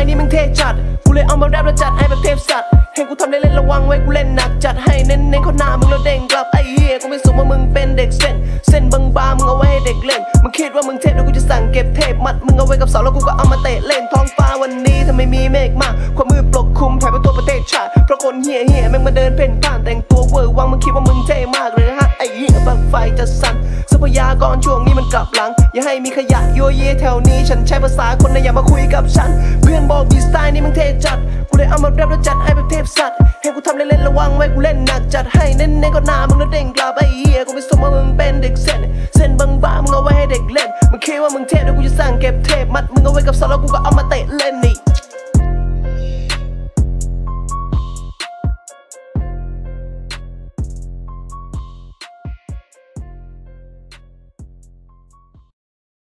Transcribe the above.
ล์นี่มึงเท่จัด กูเลยเอามาแรปแล้วจัดให้แบบเทพสัตว์ เห็นกูทำได้เล่นระวังไว้กูเล่นหนักจัดให้เน้นเน้นๆเขาหน้ามึงแล้วเด้งกลับไอ้เหี้ยกูไม่สมว่ามึงเป็นเด็กเส้น เส้นบางๆมึงเอาไว้ให้เด็กเล่น มึงคิดว่ามึงเทพแล้วกูจะสั่งเก็บเทปมัดมึงเอาไว้กับเสาแล้วกูก็เอามาเตะเล่นท้องฟ้าวันนี้ถ้าไม่มีเมฆมากความมืดปกคลุมแผ่ไปทั่วประเทศชาติเพราะคนเหี้ยเหี้ยแม่งมาเดินเพ่นพ่านแต่งตัวเวอร์วังมึงคิดว่ามึงเท่มากเลยฮะไอ้เหี้ยบังไฟจะสั่น พยากรช่วงนี้มันกลับหลัง อย่าให้มีขยะยั่วเยแถวนี้ ฉันใช้ภาษาคนนะอย่ามาคุยกับฉัน เพื่อนบอกบีสไตล์นี่มึงเทจัด กูเลยเอามาแรปแล้วจัดให้แบบเทพสัตว์ ให้กูทำเล่นๆระวังไว้กูเล่นหนักจัดให้เน้นๆก็หน้ามึงแล้วเด้งกลับไอ้เหี้ยกูไม่สมว่ามึงเป็นเด็กเส้น เส้นบางๆมึงเอาไว้ให้เด็กเล่น มึงคิดว่ามึงเทพแล้วกูจะสั่งเก็บเทปมัดมึงเอาไว้กับสาแล้วกูก็เอามาเตะเล่น